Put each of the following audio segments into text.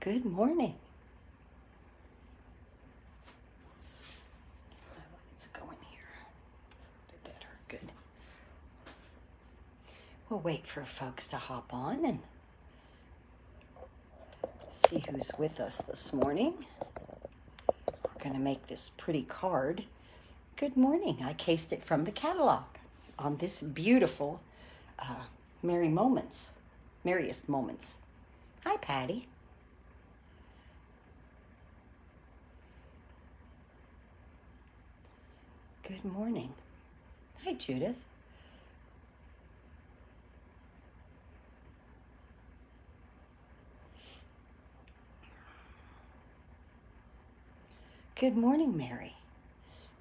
Good morning. Let's go in here. A bit better. Good. We'll wait for folks to hop on and see who's with us this morning. We're going to make this pretty card. Good morning. I cased it from the catalog on this beautiful uh, Merry Moments, Merriest Moments. Hi, Patty. Good morning. Hi, Judith. Good morning, Mary.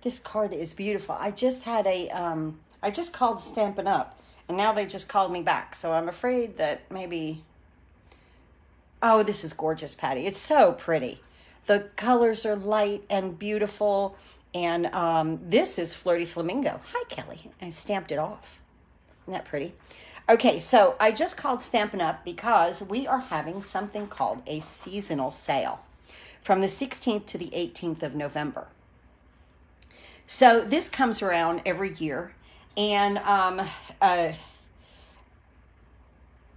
This card is beautiful. I just had a, um, I just called Stampin' Up, and now they just called me back. So I'm afraid that maybe, oh, this is gorgeous, Patty. It's so pretty. The colors are light and beautiful. And um, this is Flirty Flamingo. Hi, Kelly. I stamped it off. Isn't that pretty? Okay, so I just called Stampin' Up because we are having something called a seasonal sale from the 16th to the 18th of November. So this comes around every year, and um, uh,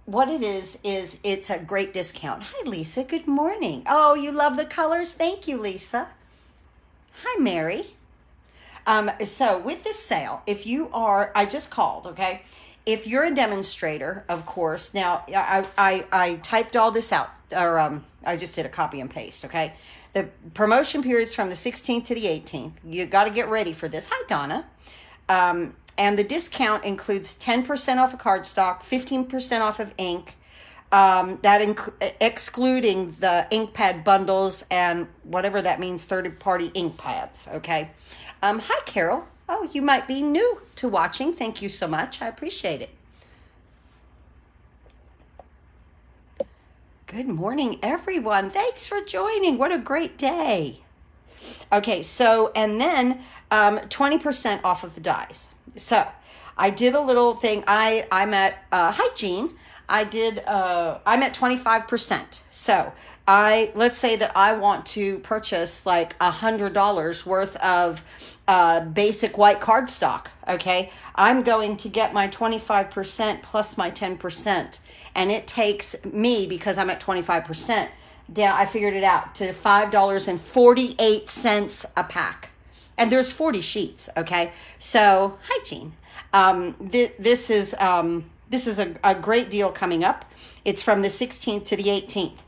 what it is is it's a great discount. Hi, Lisa. Good morning. Oh, you love the colors. Thank you, Lisa. Hi, Mary. Um, so with this sale, if you are, I just called, okay? If you're a demonstrator, of course, now I, I, I typed all this out, or um, I just did a copy and paste, okay? The promotion period's from the 16th to the 18th. You got to get ready for this. Hi, Donna. Um, and the discount includes 10% off of cardstock, 15% off of ink, um, that inc- excluding the ink pad bundles and whatever that means, third party ink pads. Okay. Um, hi, Carol. Oh, you might be new to watching. Thank you so much. I appreciate it. Good morning, everyone. Thanks for joining. What a great day. Okay, so, and then um, 20% off of the dies. So, I did a little thing. I, I'm at, uh, Jean. I did, uh, I'm at 25%. So, I, let's say that I want to purchase like a $100 worth of uh, basic white cardstock. Okay, I'm going to get my 25% plus my 10%, and it takes me because I'm at 25% down. I figured it out to $5.48 a pack, and there's 40 sheets. Okay, so hi, Jean. Um, th- this is um, this is a, a great deal coming up. It's from the 16th to the 18th.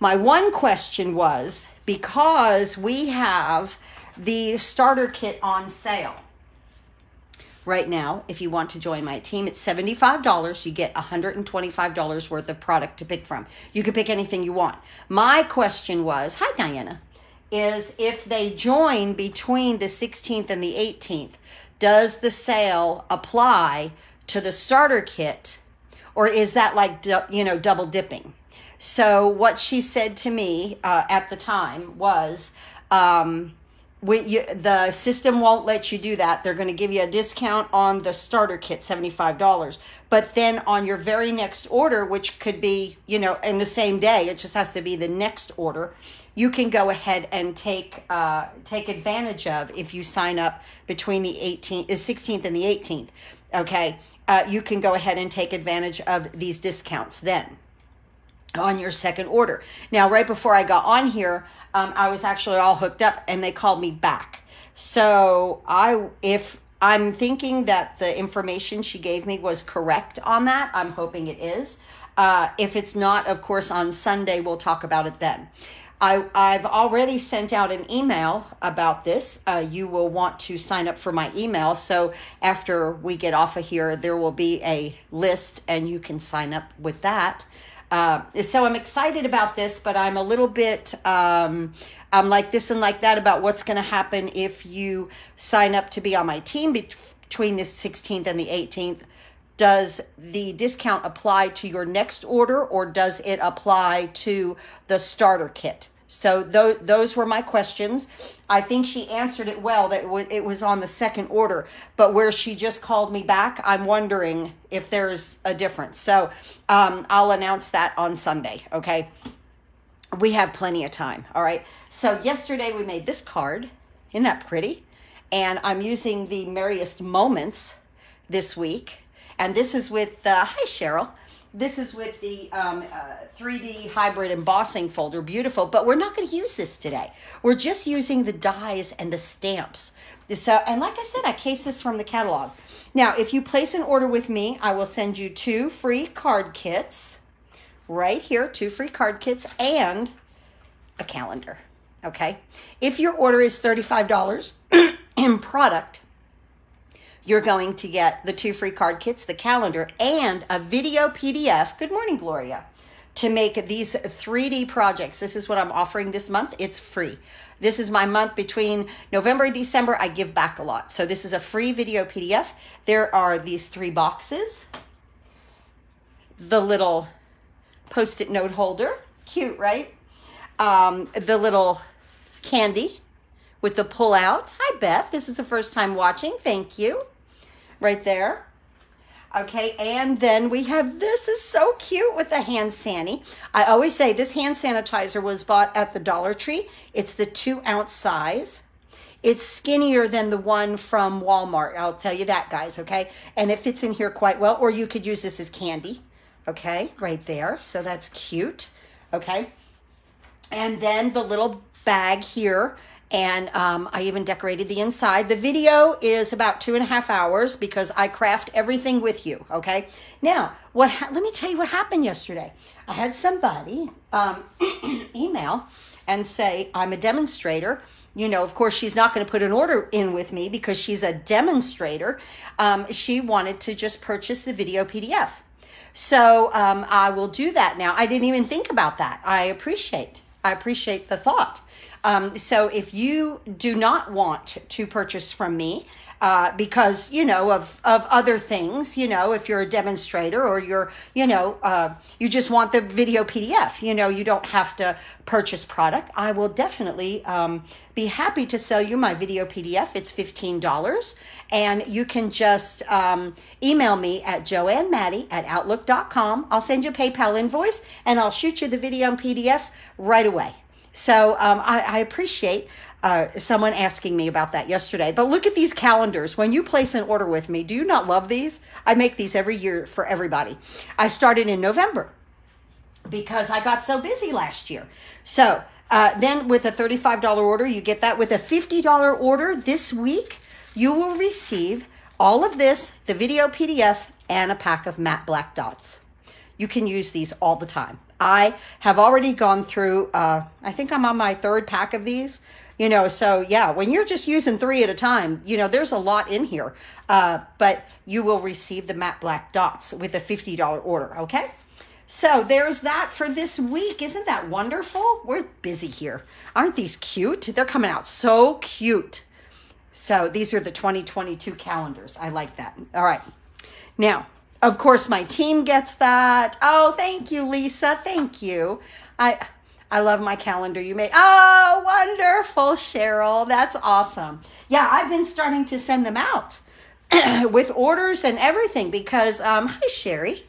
My one question was because we have the starter kit on sale right now if you want to join my team it's $75 you get $125 worth of product to pick from you can pick anything you want my question was hi diana is if they join between the 16th and the 18th does the sale apply to the starter kit or is that like you know double dipping so what she said to me uh, at the time was um, we, you, the system won't let you do that. They're going to give you a discount on the starter kit, $75. But then on your very next order, which could be, you know, in the same day, it just has to be the next order, you can go ahead and take uh, take advantage of if you sign up between the 18th, the 16th and the 18th. Okay, uh, you can go ahead and take advantage of these discounts then on your second order. Now, right before I got on here, um, I was actually all hooked up and they called me back. So I, if I'm thinking that the information she gave me was correct on that, I'm hoping it is. Uh, if it's not, of course, on Sunday, we'll talk about it then. I, I've already sent out an email about this. Uh, you will want to sign up for my email. So after we get off of here, there will be a list and you can sign up with that. Uh, so I'm excited about this, but I'm a little bit, um, I'm like this and like that about what's going to happen if you sign up to be on my team between the 16th and the 18th. Does the discount apply to your next order or does it apply to the starter kit? So those those were my questions. I think she answered it well. That it was on the second order, but where she just called me back, I'm wondering if there's a difference. So um, I'll announce that on Sunday. Okay. we have plenty of time. All right. So yesterday we made this card. Isn't that pretty? And I'm using the Merriest Moments this week. And this is with, uh, hi Cheryl. This is with the um, uh, 3D hybrid embossing folder. Beautiful. But we're not going to use this today. We're just using the dies and the stamps. So, and like I said, I case this from the catalog. Now, if you place an order with me, I will send you two free card kits right here, two free card kits and a calendar. Okay. If your order is $35 in product, you're going to get the two free card kits, the calendar, and a video PDF. Good morning, Gloria. To make these 3D projects. This is what I'm offering this month. It's free. This is my month between November and December. I give back a lot. So this is a free video PDF. There are these three boxes. The little post-it note holder. Cute, right? Um, the little candy with the pull out. Hi, Beth. This is the first time watching. Thank you. Right there. Okay, and then we have this is so cute with the hand sani. I always say this hand sanitizer was bought at the Dollar Tree. It's the two ounce size. It's skinnier than the one from Walmart. I'll tell you that, guys, okay? And it fits in here quite well, or you could use this as candy okay, right there. So that's cute, okay. And then the little bag here, and um, I even decorated the inside. The video is about two and a half hours because I craft everything with you, okay. Now, what? let me tell you what happened yesterday. I had somebody um, email and say, I'm a demonstrator you know, of course, she's not going to put an order in with me because she's a demonstrator. Um, she wanted to just purchase the video PDF. So um, I will do that now. I didn't even think about that. I appreciate. I appreciate the thought. Um, so if you do not want to purchase from me, uh, because you know of of other things you know if you're a demonstrator or you're you know uh, you just want the video pdf you know you don't have to purchase product i will definitely um, be happy to sell you my video pdf it's $15 and you can just um, email me at joannemaddi at outlook.com i'll send you a paypal invoice and i'll shoot you the video and pdf right away so um, I, I appreciate uh, someone asking me about that yesterday. But look at these calendars. When you place an order with me, do you not love these? I make these every year for everybody. I started in November because I got so busy last year. So uh, then with a $35 order, you get that. With a $50 order this week, you will receive all of this, the video PDF, and a pack of matte black dots. You can use these all the time. I have already gone through, uh, I think I'm on my third pack of these. You know, so yeah, when you're just using three at a time, you know, there's a lot in here. Uh, but you will receive the matte black dots with a $50 order, okay? So there's that for this week. Isn't that wonderful? We're busy here. Aren't these cute? They're coming out so cute. So these are the 2022 calendars. I like that. All right. Now, of course, my team gets that. Oh, thank you, Lisa. Thank you. I I love my calendar you made. Oh, wonderful, Cheryl. That's awesome. Yeah, I've been starting to send them out with orders and everything because, um, hi, Sherry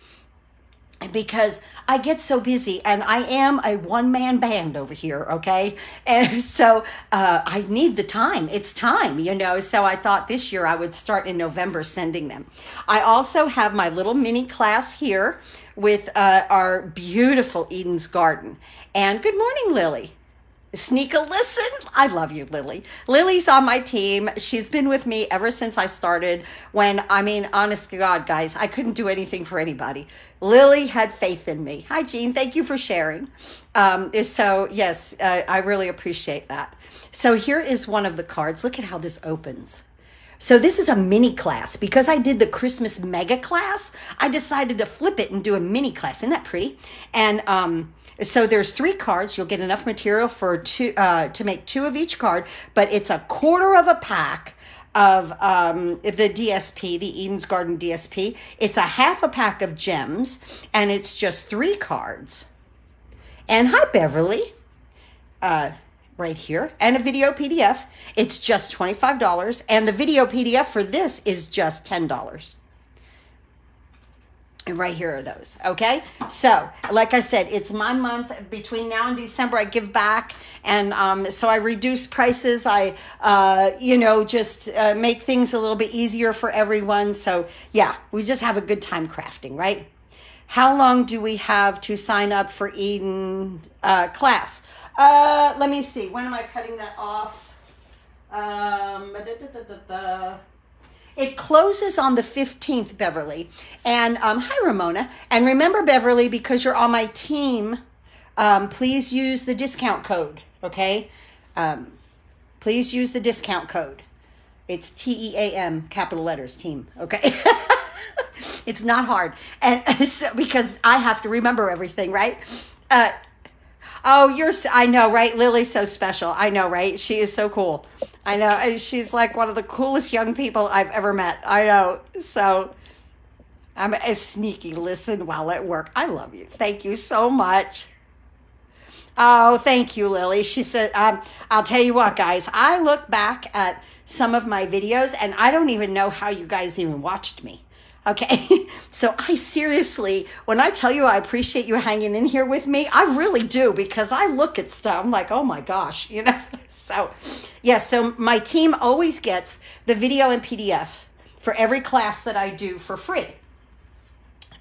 because I get so busy and I am a one man band over here, okay? And so uh, I need the time. It's time, you know. So I thought this year I would start in November sending them. I also have my little mini class here with uh, our beautiful Eden's Garden. And good morning, Lily. Sneak a listen. I love you, Lily. Lily's on my team. She's been with me ever since I started. When, I mean, honest to God, guys, I couldn't do anything for anybody. Lily had faith in me. Hi, Jean. Thank you for sharing. Um, so, yes, uh, I really appreciate that. So, here is one of the cards. Look at how this opens. So this is a mini class. Because I did the Christmas mega class, I decided to flip it and do a mini class. Isn't that pretty? And um, so there's three cards. You'll get enough material for two uh, to make two of each card, but it's a quarter of a pack of um, the DSP, the Eden's Garden DSP. It's a half a pack of gems, and it's just three cards. And hi, Beverly. Uh, right here and a video PDF. It's just $25 and the video PDF for this is just $10. And right here are those. Okay. So, like I said, it's my month between now and December. I give back. And um, so I reduce prices. I, uh, you know, just uh, make things a little bit easier for everyone. So, yeah, we just have a good time crafting, right? How long do we have to sign up for Eden uh, class? Uh, let me see. When am I cutting that off? Um, da, da, da, it closes on the 15th, Beverly. And um, hi, Ramona. And remember, Beverly, because you're on my team, um, please use the discount code, okay? Um, please use the discount code. It's T E A M, capital letters, team, okay? it's not hard. And so, because I have to remember everything, right? Uh, Oh, you're, I know, right? Lily's so special. I know, right? She is so cool. I know. And she's like one of the coolest young people I've ever met. I know. So I'm a sneaky listen while at work. I love you. Thank you so much. Oh, thank you, Lily. She said, um, I'll tell you what, guys, I look back at some of my videos and I don't even know how you guys even watched me. Okay. So I seriously, when I tell you I appreciate you hanging in here with me, I really do because I look at stuff. I'm like, oh my gosh, you know? So, yes. Yeah, so my team always gets the video and PDF for every class that I do for free.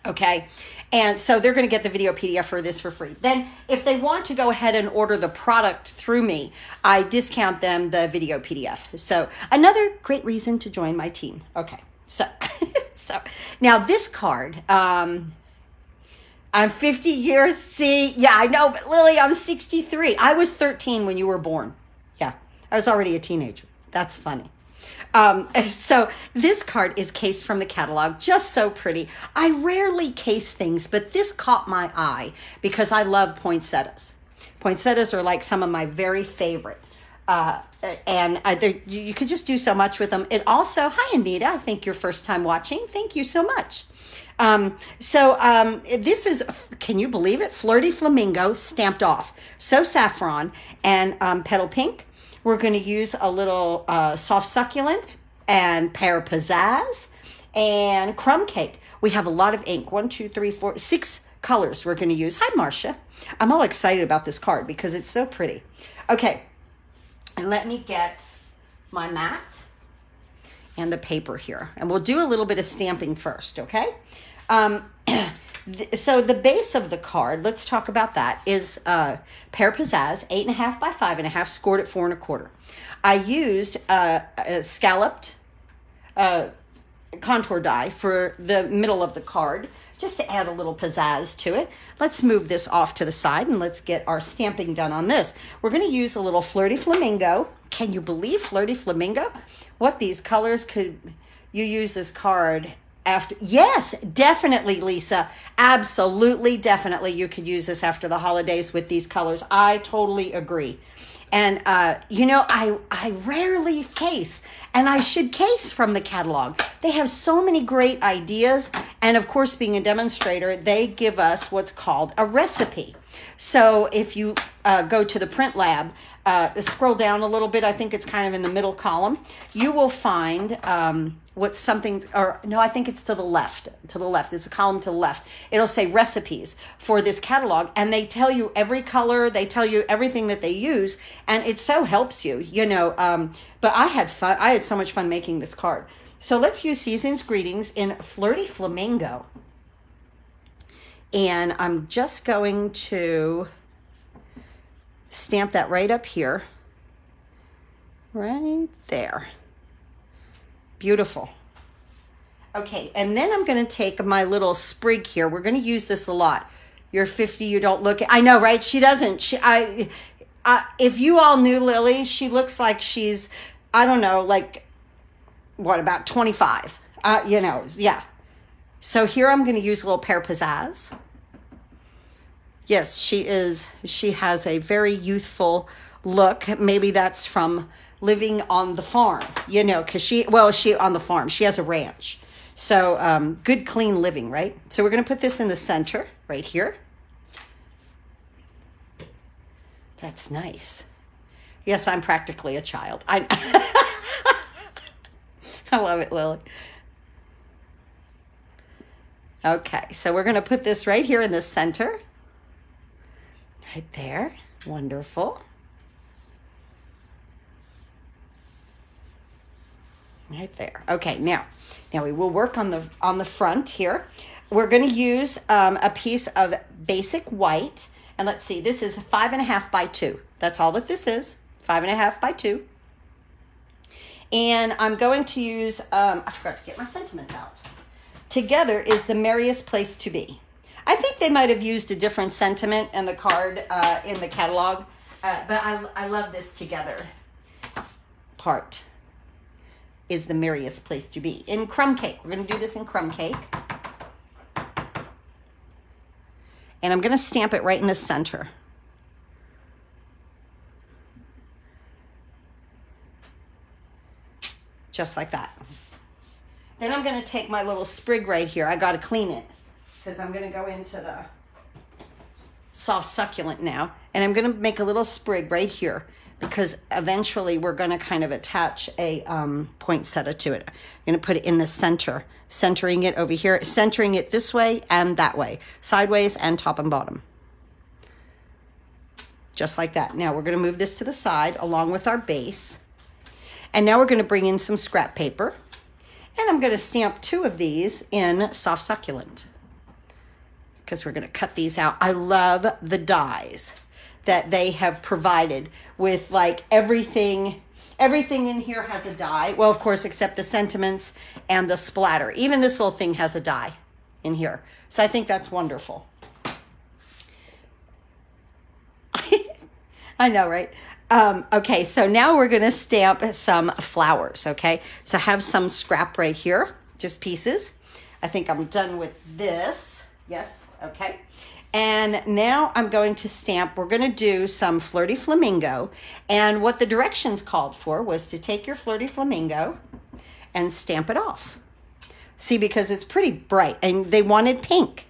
Okay. And so they're going to get the video PDF for this for free. Then, if they want to go ahead and order the product through me, I discount them the video PDF. So, another great reason to join my team. Okay. So, so now this card, um, I'm 50 years. See, yeah, I know, but Lily, I'm 63. I was 13 when you were born. I was already a teenager. That's funny. Um, so this card is cased from the catalog, just so pretty. I rarely case things, but this caught my eye because I love poinsettias. Poinsettias are like some of my very favorite. Uh, and you could just do so much with them. It also, hi Anita, I think your first time watching. Thank you so much. Um, so um, this is, can you believe it? Flirty Flamingo stamped off. So saffron and um, petal pink. We're going to use a little uh, soft succulent and pear pizzazz and crumb cake. We have a lot of ink. One, two, three, four, six colors we're going to use. Hi, Marcia. I'm all excited about this card because it's so pretty. Okay. And let me get my mat and the paper here. And we'll do a little bit of stamping first, okay? Um, so the base of the card, let's talk about that, is uh, Pear Pizzazz, eight and a half by five and a half, scored at four and a quarter. I used uh, a scalloped uh, contour die for the middle of the card just to add a little pizzazz to it. Let's move this off to the side and let's get our stamping done on this. We're going to use a little Flirty Flamingo. Can you believe Flirty Flamingo? What these colors could you use this card after yes definitely lisa absolutely definitely you could use this after the holidays with these colors i totally agree and uh, you know, I I rarely case, and I should case from the catalog. They have so many great ideas, and of course, being a demonstrator, they give us what's called a recipe. So if you uh, go to the print lab, uh, scroll down a little bit. I think it's kind of in the middle column. You will find. Um, what's something or no i think it's to the left to the left there's a column to the left it'll say recipes for this catalog and they tell you every color they tell you everything that they use and it so helps you you know um, but i had fun i had so much fun making this card so let's use season's greetings in flirty flamingo and i'm just going to stamp that right up here right there Beautiful. Okay, and then I'm going to take my little sprig here. We're going to use this a lot. You're 50, you don't look I know, right? She doesn't. She I, I if you all knew Lily, she looks like she's I don't know, like what about 25? Uh, you know, yeah. So here I'm going to use a little pear pizzazz. Yes, she is she has a very youthful look. Maybe that's from living on the farm, you know, because she, well, she on the farm, she has a ranch. So um, good, clean living, right? So we're going to put this in the center right here. That's nice. Yes, I'm practically a child. I, I love it, Lily. Okay, so we're going to put this right here in the center. Right there. Wonderful. Right there. Okay, now, now we will work on the on the front here. We're going to use um, a piece of basic white. And let's see, this is five and a half by two. That's all that this is, five and a half by two. And I'm going to use, um, I forgot to get my sentiment out. Together is the merriest place to be. I think they might have used a different sentiment in the card uh, in the catalog, uh, but I, I love this together part is the merriest place to be. In crumb cake, we're going to do this in crumb cake. And I'm going to stamp it right in the center. Just like that. Then I'm going to take my little sprig right here. I got to clean it because I'm going to go into the soft succulent now. And I'm going to make a little sprig right here because eventually we're going to kind of attach a um, poinsettia to it. I'm going to put it in the center, centering it over here, centering it this way and that way, sideways and top and bottom. Just like that. Now we're going to move this to the side along with our base. And now we're going to bring in some scrap paper. And I'm going to stamp two of these in soft succulent because we're going to cut these out. I love the dies that they have provided with like everything everything in here has a die well of course except the sentiments and the splatter. Even this little thing has a die in here. So i think that's wonderful. I know right? Um, okay so now we're going to stamp some flowers okay? So I have some scrap right here just pieces. I think i'm done with this. Yes okay and now I'm going to stamp, we're going to do some Flirty Flamingo. And what the directions called for was to take your Flirty Flamingo and stamp it off. See, because it's pretty bright and they wanted pink.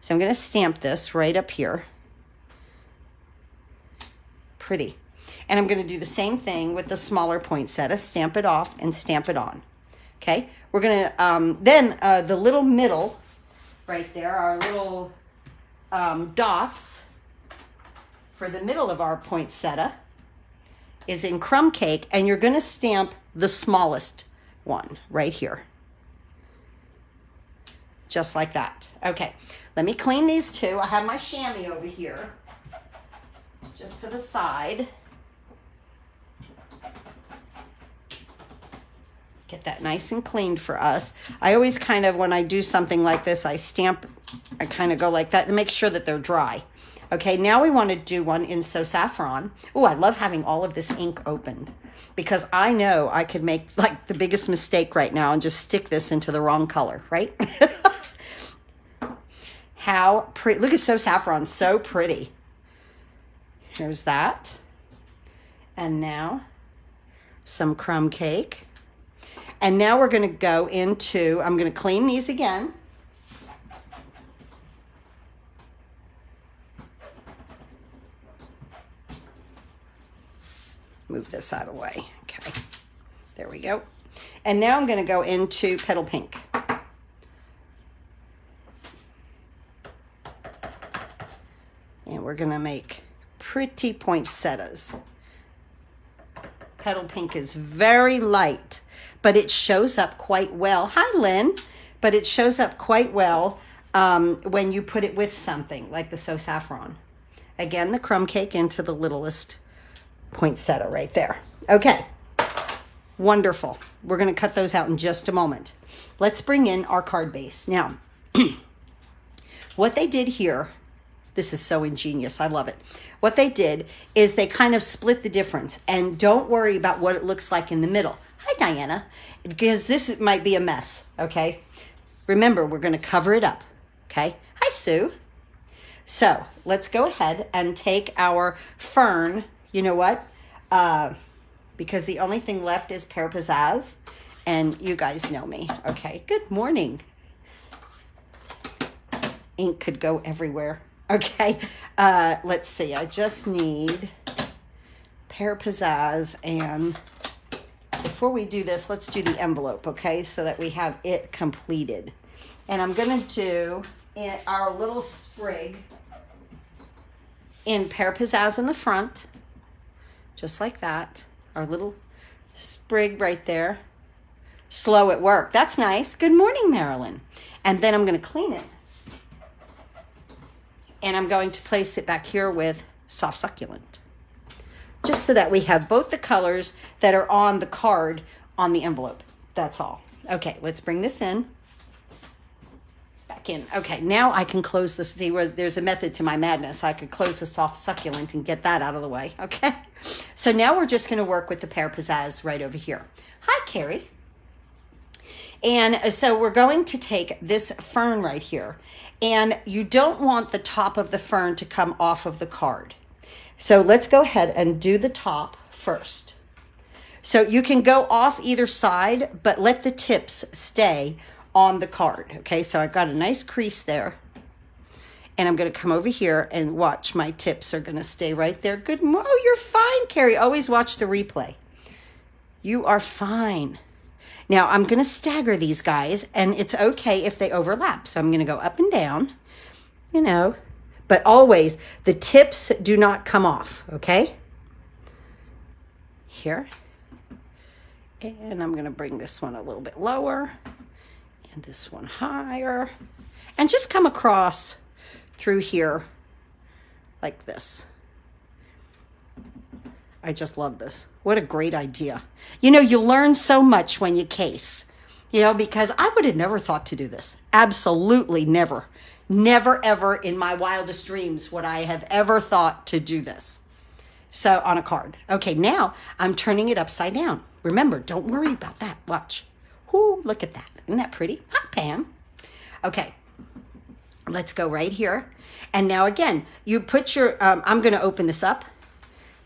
So I'm going to stamp this right up here. Pretty. And I'm going to do the same thing with the smaller poinsettia, stamp it off and stamp it on. Okay, we're going to, um, then uh, the little middle right there, our little um, dots for the middle of our poinsettia is in crumb cake and you're going to stamp the smallest one right here. Just like that. Okay, let me clean these two. I have my chamois over here, just to the side. Get that nice and cleaned for us. I always kind of, when I do something like this, I stamp I kind of go like that to make sure that they're dry. Okay, now we want to do one in So Saffron. Oh, I love having all of this ink opened because I know I could make like the biggest mistake right now and just stick this into the wrong color, right? How pretty. Look at So Saffron, so pretty. Here's that. And now some crumb cake. And now we're going to go into, I'm going to clean these again. move this out of the way. Okay, there we go. And now I'm going to go into Petal Pink. And we're going to make pretty poinsettias. Petal Pink is very light, but it shows up quite well. Hi, Lynn. But it shows up quite well um, when you put it with something like the So Saffron. Again, the crumb cake into the littlest poinsettia right there. Okay, wonderful. We're going to cut those out in just a moment. Let's bring in our card base. Now, what they did here, this is so ingenious. I love it. What they did is they kind of split the difference and don't worry about what it looks like in the middle. Hi, Diana, because this might be a mess, okay? Remember, we're going to cover it up, okay? Hi, Sue. So let's go ahead and take our fern you know what? Uh, because the only thing left is Pear Pizzazz, and you guys know me. Okay, good morning. Ink could go everywhere. Okay, uh, let's see. I just need Pear Pizzazz, and before we do this, let's do the envelope, okay, so that we have it completed. And I'm to do our little sprig in Pear Pizzazz in the front, just like that. Our little sprig right there. Slow at work. That's nice. Good morning, Marilyn. And then I'm to clean it. And I'm going to place it back here with soft succulent. Just so that we have both the colors that are on the card on the envelope. That's all. Okay, let's bring this in. Back in. Okay, now I can close this. See where there's a method to my madness. I could close the soft succulent and get that out of the way. Okay, so now we're just going to work with the pear pizzazz right over here. Hi, Carrie. And uh, so we're going to take this fern right here. And you don't want the top of the fern to come off of the card. So let's go ahead and do the top first. So you can go off either side, but let the tips stay on the card. Okay, so I've got a nice crease there. And I'm going to come over here and watch. My tips are going to stay right there. Good. Oh, you're fine, Carrie. Always watch the replay. You are fine. Now I'm going to stagger these guys and it's okay if they overlap. So I'm going to go up and down, you know, but always the tips do not come off, okay? Here. And I'm to bring this one a little bit lower and this one higher and just come across through here like this. I just love this. What a great idea. You know, you learn so much when you case, you know, because I would have never thought to do this. Absolutely never. Never, ever in my wildest dreams would I have ever thought to do this. So on a card. Okay, now I'm turning it upside down. Remember, don't worry about that. Watch. Whoo, look at that. Isn't that pretty? Hi, Pam. Okay, let's go right here. And now again, you put your, um, I'm going to open this up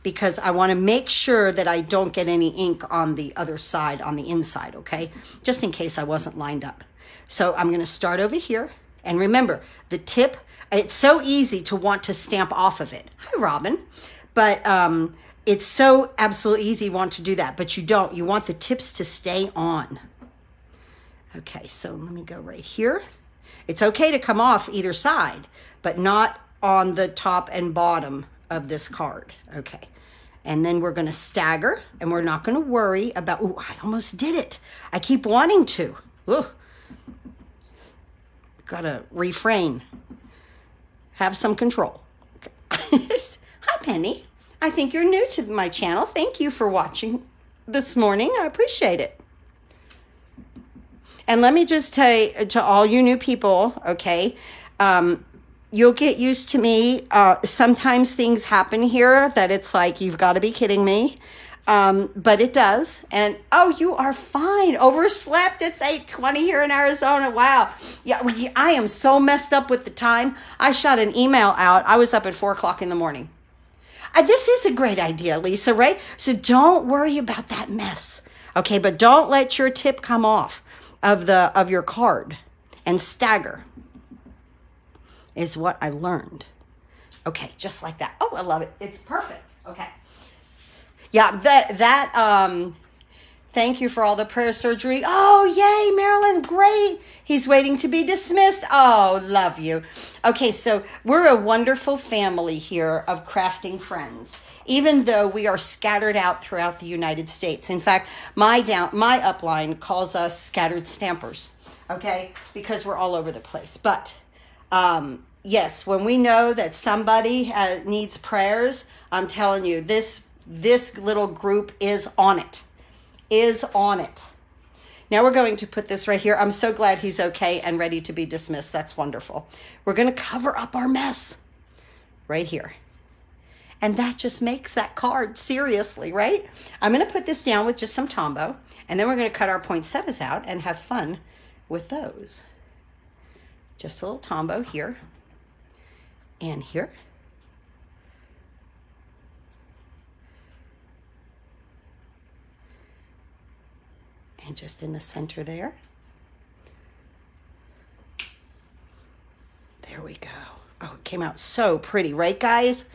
because I want to make sure that I don't get any ink on the other side, on the inside, okay? Just in case I wasn't lined up. So I'm going to start over here. And remember, the tip, it's so easy to want to stamp off of it. Hi, Robin. But um, it's so absolutely easy to want to do that, but you don't. You want the tips to stay on. Okay, so let me go right here. It's okay to come off either side, but not on the top and bottom of this card. Okay. And then we're going to stagger and we're not going to worry about, oh, I almost did it. I keep wanting to. Got to refrain. Have some control. Hi, Penny. I think you're new to my channel. Thank you for watching this morning. I appreciate it. And let me just say to all you new people, okay, um, you'll get used to me. Uh, sometimes things happen here that it's like, you've got to be kidding me. Um, but it does. And oh, you are fine. Overslept. It's 8:20 here in Arizona. Wow. Yeah, we, I am so messed up with the time. I shot an email out. I was up at four o'clock in the morning. Uh, this is a great idea, Lisa, right? So don't worry about that mess. Okay, but don't let your tip come off of the of your card and stagger is what I learned. Okay, just like that. Oh, I love it. It's perfect. Okay. Yeah, that that um thank you for all the prayer surgery. Oh, yay, Marilyn, great. He's waiting to be dismissed. Oh, love you. Okay, so we're a wonderful family here of crafting friends. Even though we are scattered out throughout the United States. In fact, my down my upline calls us scattered stampers. Okay? Because we're all over the place. But um, yes, when we know that somebody uh, needs prayers, I'm telling you, this this little group is on it. Is on it. Now we're going to put this right here. I'm so glad he's okay and ready to be dismissed. That's wonderful. We're going to cover up our mess right here. And that just makes that card seriously, right? I'm going to put this down with just some Tombow, and then we're going to cut our poinsettias out and have fun with those. Just a little Tombow here and here. And just in the center there. There we go. Oh, it came out so pretty, right, guys?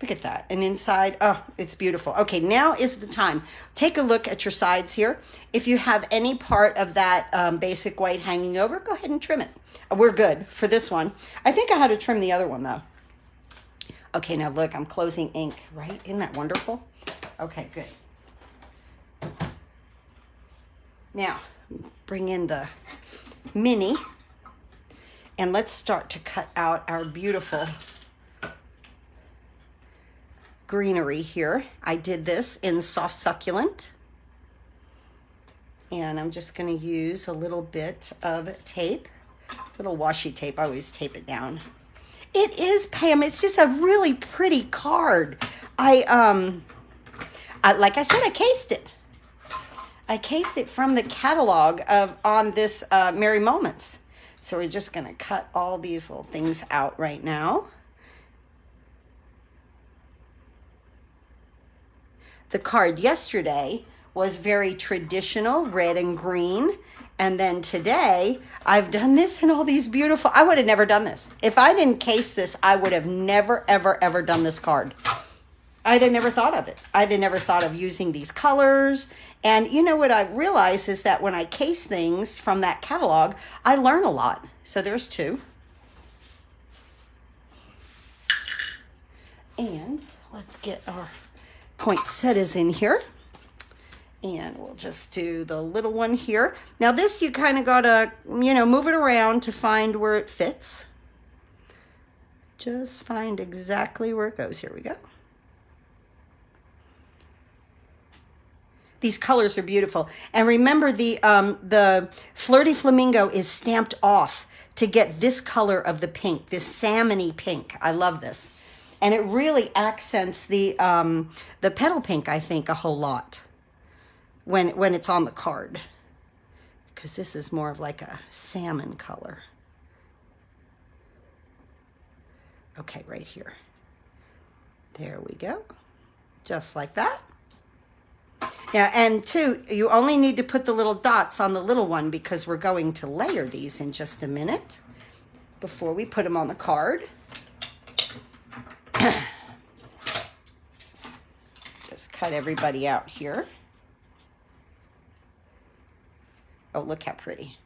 Look at that. And inside, oh, it's beautiful. Okay, now is the time. Take a look at your sides here. If you have any part of that um, basic white hanging over, go ahead and trim it. We're good for this one. I think I had to trim the other one, though. Okay, now look, I'm closing ink, right? Isn't that wonderful? Okay, good. Now, bring in the mini and let's start to cut out our beautiful greenery here. I did this in soft succulent. And I'm just going to use a little bit of tape, little washi tape. I always tape it down. It is, Pam. It's just a really pretty card. I, um, I, like I said, I cased it. I cased it from the catalog of on this uh, Merry Moments. So we're just going to cut all these little things out right now. The card yesterday was very traditional, red and green. And then today, I've done this in all these beautiful, I would have never done this. If I didn't case this, I would have never, ever, ever done this card. I'd have never thought of it. I'd have never thought of using these colors. And you know what I realize is that when I case things from that catalog, I learn a lot. So there's two. And let's get our poinsettias in here. And we'll just do the little one here. Now this you kind of got to, you know, move it around to find where it fits. Just find exactly where it goes. Here we go. These colors are beautiful. And remember the, um, the Flirty Flamingo is stamped off to get this color of the pink, this salmony pink. I love this. And it really accents the um, the petal pink I think a whole lot when when it's on the card. Because this is more of like a salmon color. Okay right here. There we go. Just like that yeah, and two, you only need to put the little dots on the little one because we're going to layer these in just a minute before we put them on the card. Just cut everybody out here. Oh, look how pretty.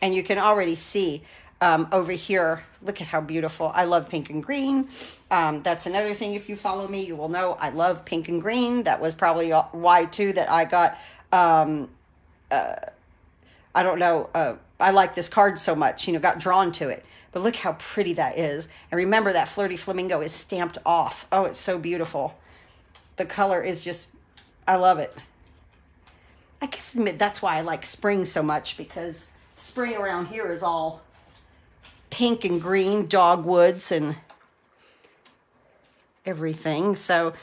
And you can already see um, over here, look at how beautiful. I love pink and green. Um, that's another thing, if you follow me, you will know I love pink and green. That was probably why, too, that I got, um, uh, I don't know, uh, I like this card so much, you know, got drawn to it. But look how pretty that is. And remember that Flirty Flamingo is stamped off. Oh, it's so beautiful. The color is just, I love it. I guess that's why I like spring so much because spring around here is all pink and green, dogwoods and everything. So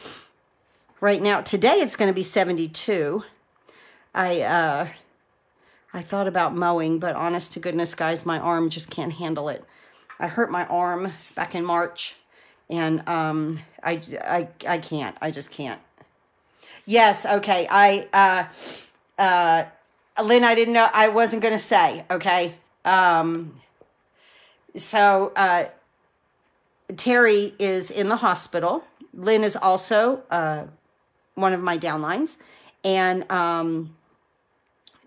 right now, today it's going to be 72. I, uh, I thought about mowing, but honest to goodness, guys, my arm just can't handle it. I hurt my arm back in March, and um, I, I, I can't. I just can't. Yes, okay. I, uh, uh, Lynn, I didn't know. I wasn't going to say, okay. Um, so uh, Terry is in the hospital. Lynn is also uh, one of my downlines. And um,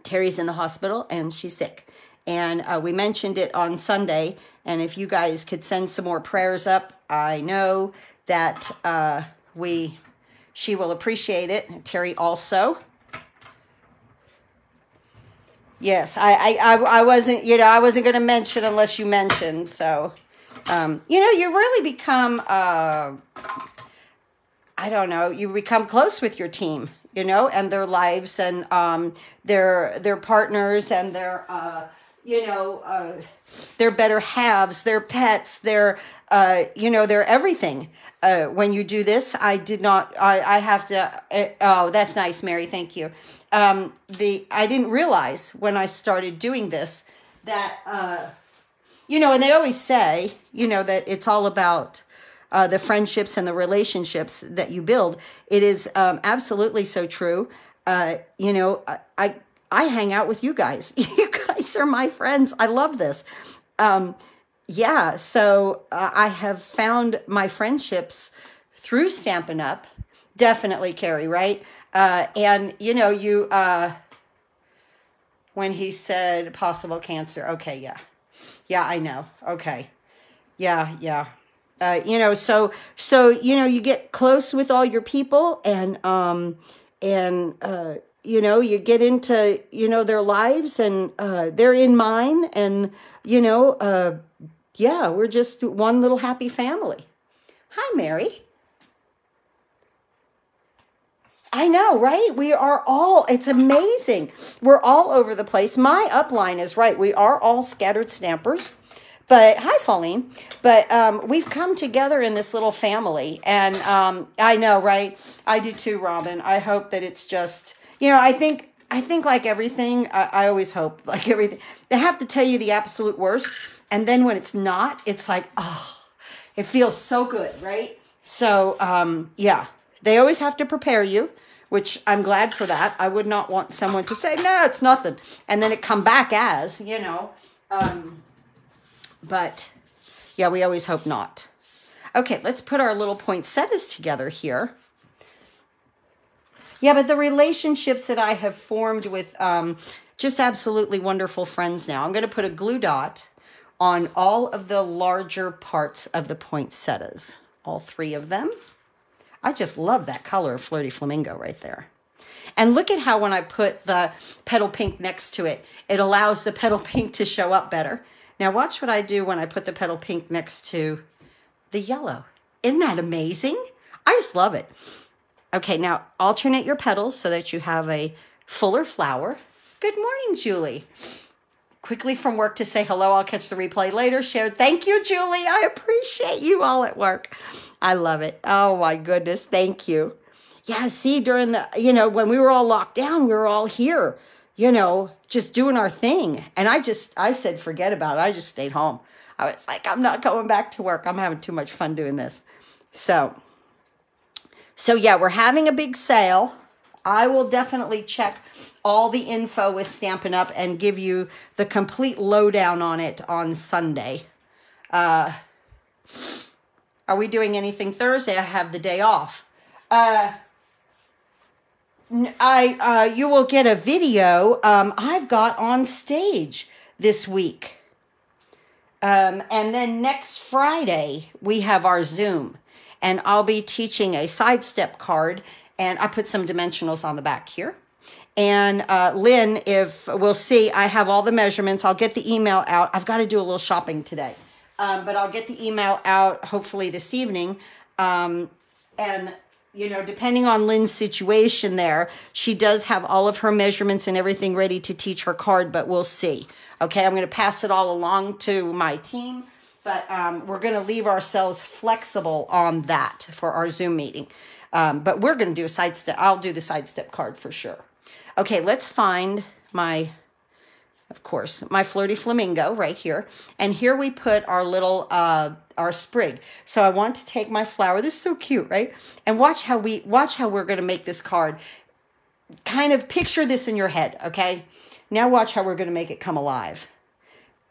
Terry's in the hospital and she's sick. And uh, we mentioned it on Sunday. And if you guys could send some more prayers up, I know that uh, we she will appreciate it. Terry also. Yes, I, I, I, I wasn't, you know, I wasn't going to mention unless you mentioned. So, um, you know, you really become, uh, I don't know, you become close with your team, you know, and their lives and um, their their partners and their, uh, you know, uh, their better halves, their pets, their, uh, you know, their everything. Uh, when you do this, I did not, I, I have to, uh, oh, that's nice, Mary, thank you um, the I didn't realize when I started doing this that you know, and they always say, you know, that it's all about uh, the friendships and the relationships that you build. It is um, absolutely so true. Uh, you know, I, I I hang out with you guys. You guys are my friends. I love this. Um, yeah, so uh, I have found my friendships through Stampin' Up. Definitely, Carrie, right? Uh, and you know, you uh, when he said possible cancer. Okay, yeah, yeah, I know. Okay, yeah, yeah. Uh, you know, so so you know, you get close with all your people, and um, and uh, you know, you get into you know their lives, and uh, they're in mine, and you know, uh, yeah, we're just one little happy family. Hi, Mary. I know, right? We are all, it's amazing. We're all over the place. My upline is right. We are all scattered stampers. But hi, Pauline. But um, we've come together in this little family. And um, I know, right? I do too, Robin. I hope that it's just, you know, I think, I think like everything, I, I always hope like everything, they have to tell you the absolute worst. And then when it's not, it's like, oh, it feels so good, right? So, um, yeah, they always have to prepare you, which I'm glad for that. I would not want someone to say, no, it's nothing. And then it come back as, you know. Um, but yeah, we always hope not. Okay, let's put our little poinsettias together here. Yeah, but the relationships that I have formed with um, just absolutely wonderful friends now. I'm going to put a glue dot on all of the larger parts of the poinsettias, all three of them. I just love that color of Flirty Flamingo right there. And look at how when I put the petal pink next to it, it allows the petal pink to show up better. Now watch what I do when I put the petal pink next to the yellow. Isn't that amazing? I just love it. Okay, now alternate your petals so that you have a fuller flower. Good morning, Julie. Quickly from work to say hello. I'll catch the replay later. Shared. Thank you, Julie. I appreciate you all at work. I love it. Oh my goodness. Thank you. Yeah, see, during the, you know, when we were all locked down, we were all here, you know, just doing our thing. And I just, I said, forget about it. I just stayed home. I was like, I'm not going back to work. I'm having too much fun doing this. So, so yeah, we're having a big sale. I will definitely check all the info with Stampin' Up and give you the complete lowdown on it on Sunday. Uh, are we doing anything Thursday? I have the day off. Uh, I uh, you will get a video um, I've got on stage this week. Um, and then next Friday, we have our Zoom. And I'll be teaching a sidestep card. And I put some dimensionals on the back here. And uh, Lynn, if we'll see, I have all the measurements. I'll get the email out. I've got to do a little shopping today um, but I'll get the email out hopefully this evening. Um, and you know, depending on Lynn's situation there, she does have all of her measurements and everything ready to teach her card, but we'll see. Okay, I'm going to pass it all along to my team, but um, we're going to leave ourselves flexible on that for our Zoom meeting. Um, but we're going to do a sidestep. I'll do the sidestep card for sure. Okay, let's find my of course, my flirty flamingo right here. And here we put our little, uh, our sprig. So I want to take my flower. This is so cute, right? And watch how we, watch how we're going to make this card. Kind of picture this in your head, okay? Now watch how we're going to make it come alive.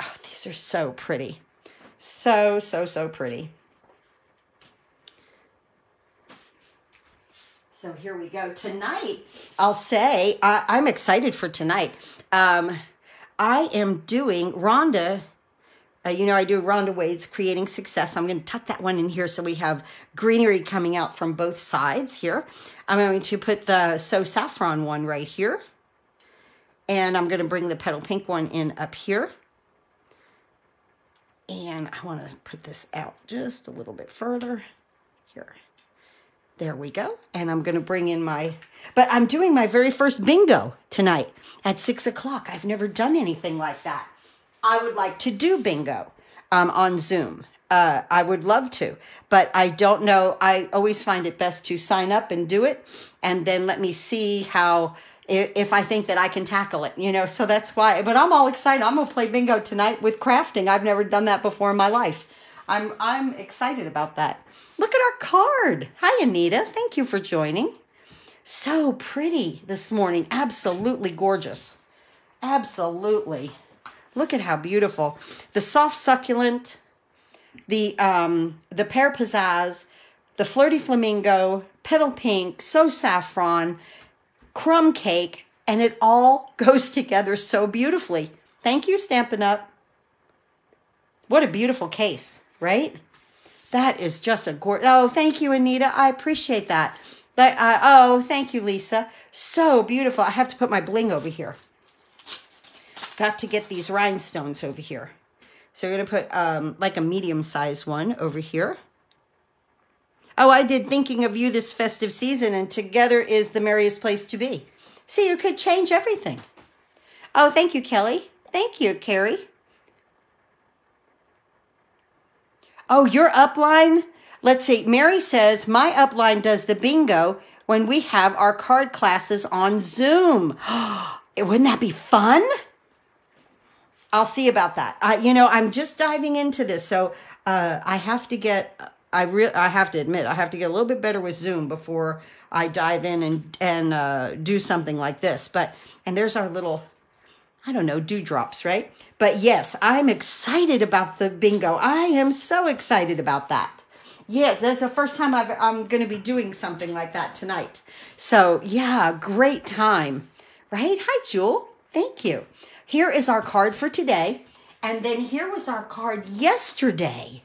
Oh, these are so pretty. So, so, so pretty. So here we go. Tonight, I'll say, I, I'm excited for tonight. Um, I am doing Rhonda. Uh, you know, I do Rhonda Wade's Creating Success. I'm going to tuck that one in here so we have greenery coming out from both sides here. I'm going to put the So Saffron one right here. And I'm going to bring the Petal Pink one in up here. And I want to put this out just a little bit further. Here. There we go. And I'm going to bring in my, but I'm doing my very first bingo tonight at six o'clock. I've never done anything like that. I would like to do bingo um, on Zoom. Uh, I would love to, but I don't know. I always find it best to sign up and do it and then let me see how, if I think that I can tackle it, you know, so that's why, but I'm all excited. I'm going to play bingo tonight with crafting. I've never done that before in my life. I'm, I'm excited about that. Look at our card. Hi, Anita. Thank you for joining. So pretty this morning. Absolutely gorgeous. Absolutely. Look at how beautiful. The soft succulent. the um, the pear pizzazz, the flirty flamingo, petal pink, so saffron, crumb cake, and it all goes together so beautifully. Thank you, Stampin' Up. What a beautiful case, right? That is just a gorgeous. Oh, thank you, Anita. I appreciate that. But uh, oh, thank you, Lisa. So beautiful. I have to put my bling over here. Got to get these rhinestones over here. So we're going to put um, like a medium-sized one over here. Oh, I did thinking of you this festive season, and together is the merriest place to be. See, you could change everything. Oh, thank you, Kelly. Thank you, Carrie. Oh, your upline? Let's see. Mary says, my upline does the bingo when we have our card classes on Zoom. Wouldn't that be fun? I'll see about that. Uh, you know, I'm just diving into this, so uh, I have to get. I re- I have to admit, I have to get a little bit better with Zoom before I dive in and and uh, do something like this. But and there's our little, I don't know, dewdrops, right? But yes, I'm excited about the bingo. I am so excited about that. Yeah, that's the first time I've, I'm going to be doing something like that tonight. So yeah, great time, right? Hi, Jewel. Thank you. Here is our card for today. And then here was our card yesterday.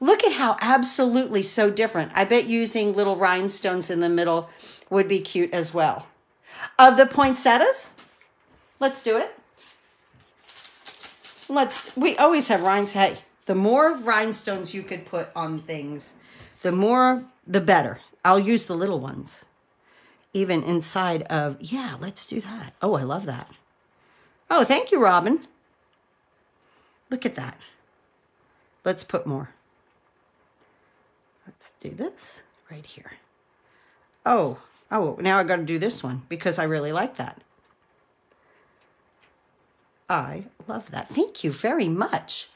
Look at how absolutely so different. I bet using little rhinestones in the middle would be cute as well. Of the poinsettias, let's do it. Let's, we always have rhinestones. Hey, the more rhinestones you could put on things, the more, the better. I'll use the little ones. Even inside of, yeah, let's do that. Oh, I love that. Oh, thank you, Robin. Look at that. Let's put more. Let's do this right here. Oh, oh, now I got to do this one because I really like that. I love that. Thank you very much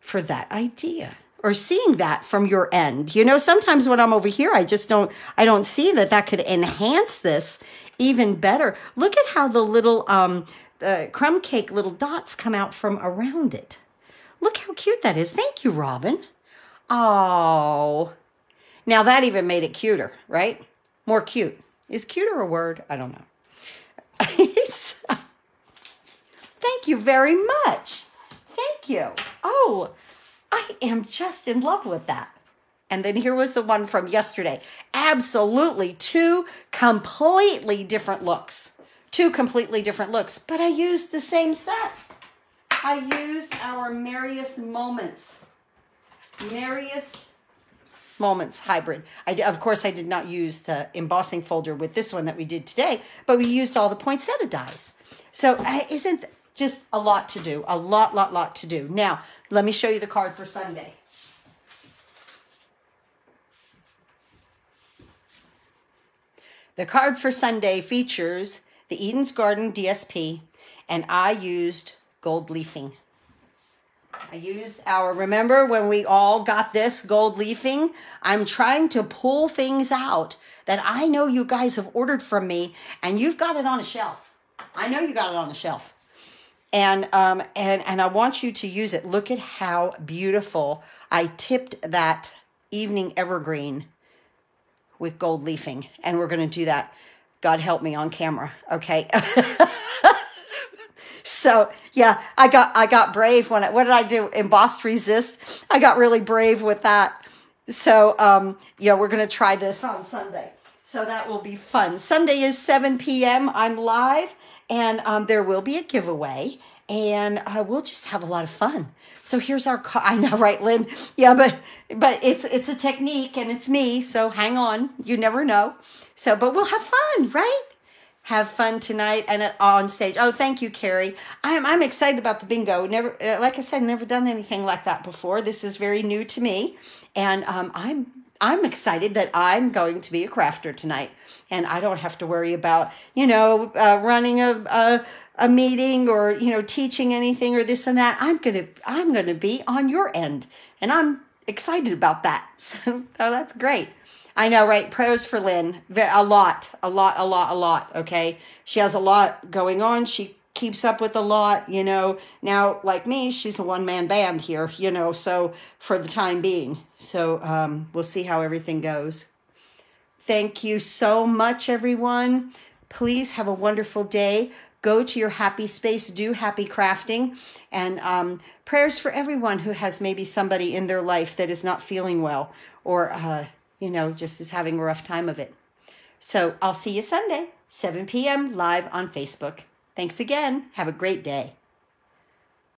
for that idea or seeing that from your end. You know, sometimes when I'm over here, I just don't, I don't see that that could enhance this even better. Look at how the little, um, the crumb cake little dots come out from around it. Look how cute that is. Thank you, Robin. Oh, now that even made it cuter, right? More cute. Is cuter a word? I don't know. Thank you very much. Thank you. Oh, I am just in love with that. And then here was the one from yesterday. Absolutely two completely different looks two completely different looks, but I used the same set. I used our Merriest Moments. Merriest Moments hybrid. I, of course, I did not use the embossing folder with this one that we did today, but we used all the poinsettia dies. So uh, isn't just a lot to do, a lot, lot, lot to do. Now, let me show you the card for Sunday. The card for Sunday features the Eden's Garden DSP, and I used gold leafing. I used our, remember when we all got this gold leafing? I'm trying to pull things out that I know you guys have ordered from me and you've got it on a shelf. I know you got it on the shelf. And, um, and, and I want you to use it. Look at how beautiful I tipped that evening evergreen with gold leafing. And we're going to do that God help me on camera. Okay. so yeah, I got I got brave when I, what did I do? Embossed resist. I got really brave with that. So um, yeah, we're gonna try this on Sunday. So that will be fun. Sunday is 7 p.m. I'm live, and um, there will be a giveaway, and uh, we'll just have a lot of fun. So here's our car. I know, right, Lynn? Yeah, but but it's it's a technique, and it's me. So hang on. You never know. So, but we'll have fun, right? Have fun tonight and at, on stage. Oh, thank you, Carrie. I'm I'm excited about the bingo. Never, uh, like I said, never done anything like that before. This is very new to me, and um, I'm I'm excited that I'm going to be a crafter tonight, and I don't have to worry about you know uh, running a, a a meeting or you know teaching anything or this and that. I'm gonna I'm gonna be on your end, and I'm excited about that. So oh, that's great. I know, right? Prayers for Lynn. A lot, a lot, a lot, a lot. Okay. She has a lot going on. She keeps up with a lot, you know. Now, like me, she's a one man band here, you know, so for the time being. So um, we'll see how everything goes. Thank you so much, everyone. Please have a wonderful day. Go to your happy space, do happy crafting, and um, prayers for everyone who has maybe somebody in their life that is not feeling well or, uh, you know, just is having a rough time of it. So I'll see you Sunday, 7 p.m. live on Facebook. Thanks again. Have a great day.